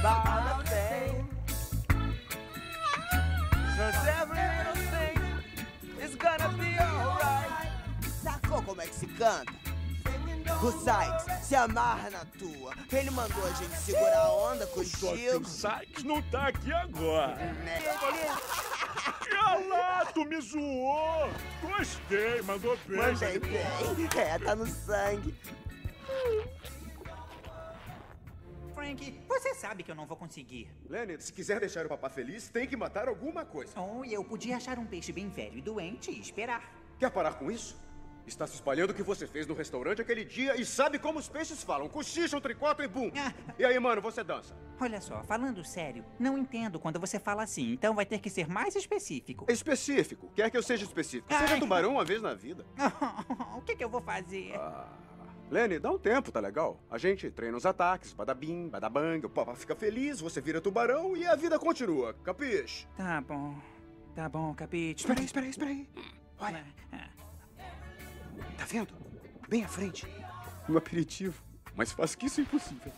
about a thing. Cause every little thing is gonna be alright. Sacou como é que se canta? O Sykes se amarra na tua. Ele mandou a gente segurar a onda Só que contigo. o Sykes não tá aqui agora. Né? Lá, tu me zoou. Gostei, mandou bem. Mandei bem. É, tá no sangue. Frank, você sabe que eu não vou conseguir. Lenny, se quiser deixar o papá feliz, tem que matar alguma coisa. Oh, e eu podia achar um peixe bem velho e doente e esperar. Quer parar com isso? Está se espalhando o que você fez no restaurante aquele dia e sabe como os peixes falam. Cochicham, tricotam e bum. E aí, mano, você dança? Olha só, falando sério, não entendo quando você fala assim, então vai ter que ser mais específico. Específico. Quer que eu seja específico? Seja Ai. tubarão uma vez na vida. o que, que eu vou fazer? Lenny, dá um tempo, tá legal? A gente treina os ataques, badabim, badabang, o papá fica feliz, você vira tubarão e a vida continua. Capiche? Tá bom. Tá bom, capite. Espera aí, espera aí, espera aí. Olha, tá vendo? Bem à frente. Um aperitivo. Mais fácil que isso é impossível.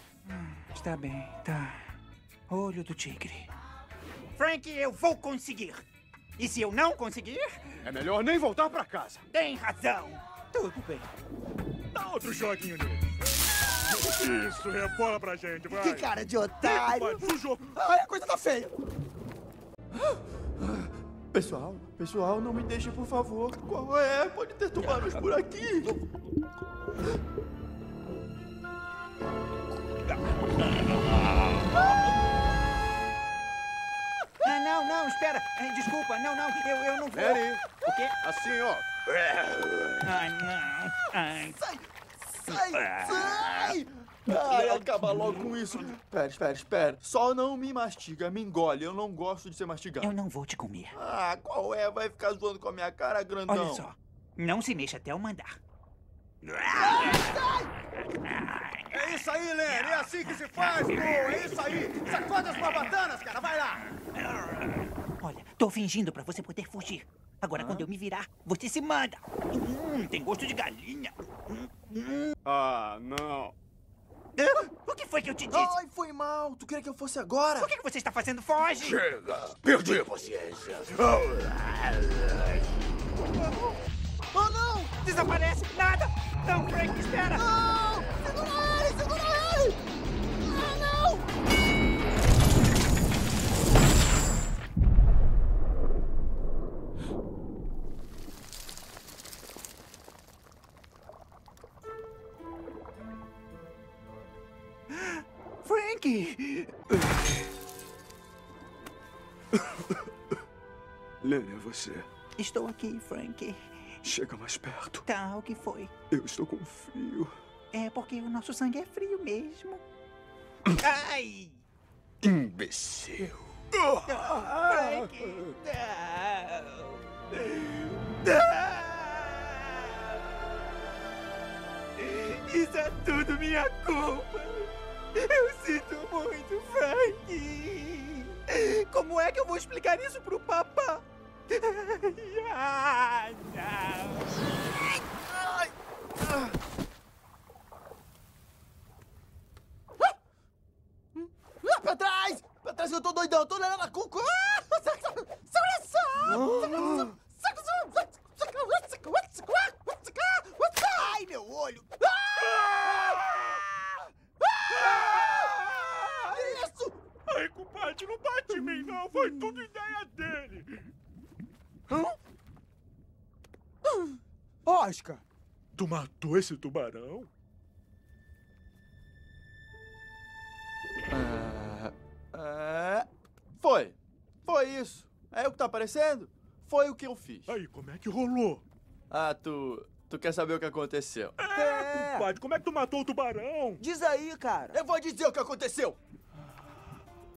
Está bem, tá. Olho do tigre. Frank, eu vou conseguir. E se eu não conseguir, É melhor nem voltar pra casa. tem razão. Tudo bem. Dá outro joguinho nele. Isso, rebola pra gente, vai. Que cara de otário. Vai, sujou. Ai, a coisa tá feia. Pessoal, pessoal, não me deixe, por favor. Qual é? Pode ter tubarões por aqui. Ah, não, não, espera. Eh, Desculpa, não, não, eu, eu não vou. Lenny, O quê? assim, ó. Ai, não. Ai. Sai, sai. Ai, acaba logo com isso. Espera, espera, espera. Só não me mastiga, me engole. Eu não gosto de ser mastigado. Eu não vou te comer. Ah, qual é? Vai ficar zoando com a minha cara, grandão. Olha só. Não se mexa até eu mandar. É isso aí, Lenny. É assim que se faz, pô. É isso aí. Sacode as barbatanas, cara. Vai lá. Olha, tô fingindo pra você poder fugir. Agora, quando eu me virar, você se manda. Hum, tem gosto de galinha. Ah, não. O que foi que eu te disse? Ai, foi mal. Tu queria que eu fosse agora? O que, que você está fazendo? Foge! Chega. Perdi a paciência. Oh, não. Desaparece! Nada! Não, Frank, espera! Não. Segura ele, segura ele. Frank! Lenny, é você. Estou aqui, Frank. Chega mais perto. Tá, o que foi? Eu estou com frio. É porque o nosso sangue é frio mesmo. Ai! Imbecil. Frank! Não! Isso é tudo minha culpa! Eu sinto muito, Frank! Como é que eu vou explicar isso pro papá? Ah, não! Ah, pra trás. Pra trás que eu tô doidão. Tô olhando a cuco. Ah, segura só. Ai, meu olho. Ah! Ah! Isso. Ai, compadre, não bate em mim, não. Foi tudo ideia dele. Oscar. Tu matou esse tubarão? Ah, ah, foi. Foi isso. É o que tá aparecendo? Foi o que eu fiz. Aí, como é que rolou? Ah, tu. Tu quer saber o que aconteceu? É. Compadre, como é que tu matou o tubarão? Diz aí, cara. Eu vou dizer o que aconteceu.